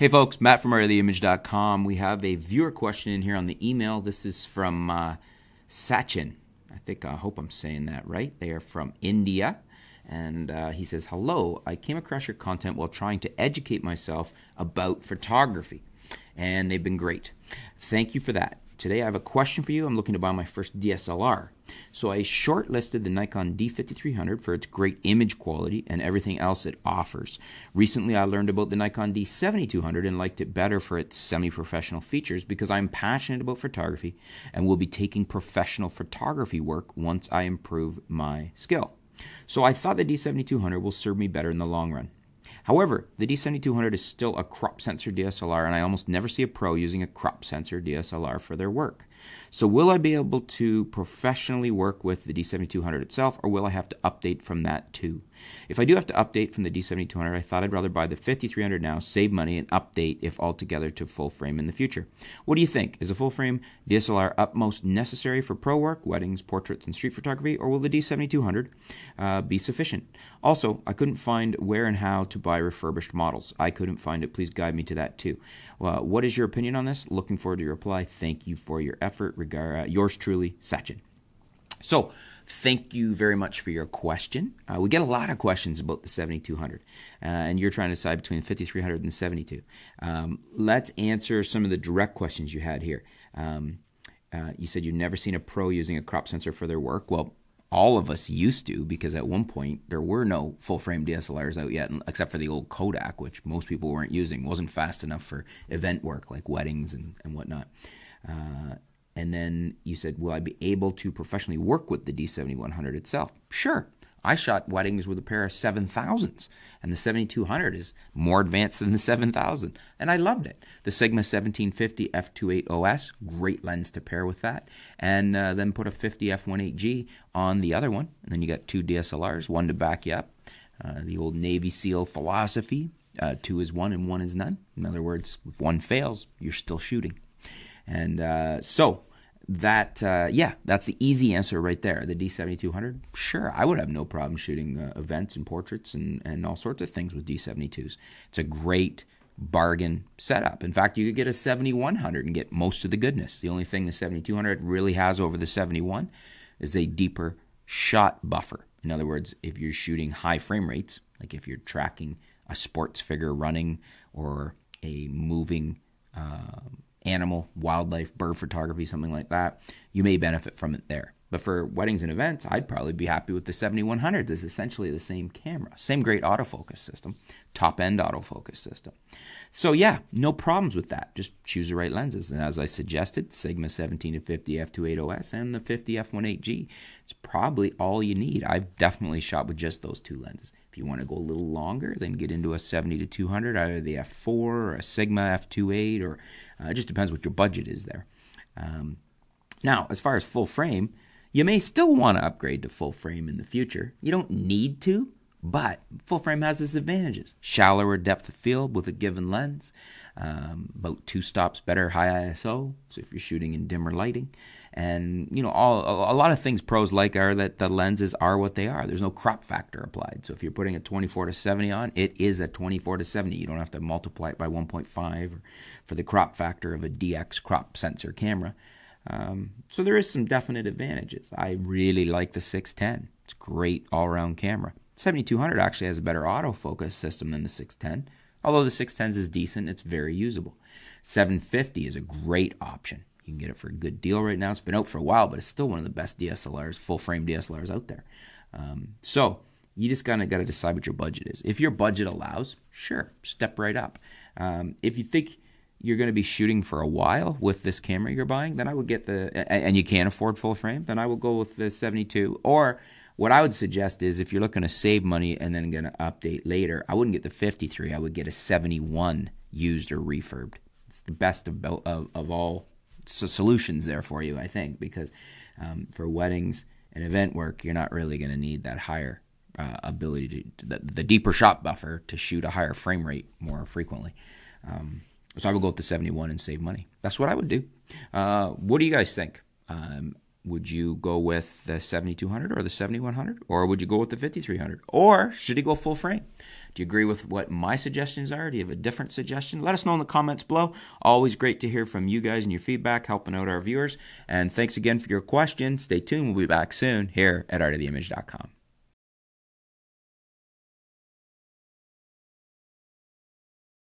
Hey folks, Matt from ArtoftheImage.com. We have a viewer question in here on the email. This is from uh, Sachin. I think I hope I'm saying that right. They are from India. And uh, he says, Hello, I came across your content while trying to educate myself about photography. And they've been great. Thank you for that. Today I have a question for you. I'm looking to buy my first DSLR. So I shortlisted the Nikon D5300 for its great image quality and everything else it offers. Recently I learned about the Nikon D7200 and liked it better for its semi-professional features because I'm passionate about photography and will be taking professional photography work once I improve my skill. So I thought the D7200 will serve me better in the long run. However, the D7200 is still a crop sensor DSLR, and I almost never see a pro using a crop sensor DSLR for their work. So, will I be able to professionally work with the D7200 itself, or will I have to update from that too? If I do have to update from the D7200, I thought I'd rather buy the 5300 now, save money, and update if altogether to full frame in the future. What do you think? Is a full frame DSLR utmost necessary for pro work, weddings, portraits, and street photography, or will the D7200 uh, be sufficient? Also, I couldn't find where and how to buy refurbished models. I couldn't find it. Please guide me to that too. What is your opinion on this? Looking forward to your reply. Thank you for your effort. Regard, uh, yours truly, Sachin. So, thank you very much for your question. Uh, we get a lot of questions about the 7200, uh, and you're trying to decide between 5300 and 72. Um, let's answer some of the direct questions you had here. Um, uh, you said you've never seen a pro using a crop sensor for their work. Well, all of us used to because at one point there were no full frame DSLRs out yet, except for the old Kodak, which most people weren't using. wasn't fast enough for event work like weddings and, and whatnot. Uh, and then you said, Will I be able to professionally work with the D7100 itself? Sure. I shot weddings with a pair of 7000s, and the 7200 is more advanced than the 7000, and I loved it. The Sigma 1750 f2.8 OS, great lens to pair with that, and uh, then put a 50 f1.8G on the other one, and then you got two DSLRs, one to back you up. Uh, the old Navy SEAL philosophy uh, two is one and one is none. In other words, if one fails, you're still shooting. And uh, so, that uh, yeah, that's the easy answer right there. The D7200, sure, I would have no problem shooting uh, events and portraits and and all sorts of things with D72s. It's a great bargain setup. In fact, you could get a 7100 and get most of the goodness. The only thing the 7200 really has over the 71 is a deeper shot buffer. In other words, if you're shooting high frame rates, like if you're tracking a sports figure running or a moving um, animal, wildlife, bird photography, something like that, you may benefit from it there. But for weddings and events, I'd probably be happy with the 7100s. It's essentially the same camera, same great autofocus system, top end autofocus system. So yeah, no problems with that. Just choose the right lenses. And as I suggested, Sigma 17 to 50 f2.8 and the 50 f1.8G, it's probably all you need. I've definitely shot with just those two lenses. If you want to go a little longer, then get into a 70 to 200, either the f4 or a Sigma f2.8, or uh, it just depends what your budget is there. Um, now, as far as full frame, you may still want to upgrade to full frame in the future. You don't need to, but full frame has its advantages. Shallower depth of field with a given lens, um, about two stops better high ISO, so if you're shooting in dimmer lighting. And, you know, all a lot of things pros like are that the lenses are what they are. There's no crop factor applied. So if you're putting a 24 to 70 on, it is a 24 to 70. You don't have to multiply it by 1.5 for the crop factor of a DX crop sensor camera. Um, so there is some definite advantages. I really like the 610. It's a great all-around camera. 7200 actually has a better autofocus system than the 610. Although the 610s is decent, it's very usable. 750 is a great option. Can get it for a good deal right now. It's been out for a while, but it's still one of the best DSLRs, full frame DSLRs out there. Um, so you just kind of got to decide what your budget is. If your budget allows, sure, step right up. Um, if you think you're going to be shooting for a while with this camera you're buying, then I would get the and you can't afford full frame, then I will go with the 72. Or what I would suggest is if you're looking to save money and then going to update later, I wouldn't get the 53. I would get a 71 used or refurbed. It's the best of of, of all solutions there for you, I think, because um, for weddings and event work, you're not really going to need that higher uh, ability to, to the, the, deeper shot buffer to shoot a higher frame rate more frequently. Um, so I would go with the 71 and save money. That's what I would do. Uh, what do you guys think? Um, would you go with the 7200 or the 7100 or would you go with the 5300 or should he go full frame? Do you agree with what my suggestions are? Do you have a different suggestion? Let us know in the comments below. Always great to hear from you guys and your feedback helping out our viewers. And thanks again for your questions. Stay tuned. We'll be back soon here at artoftheimage.com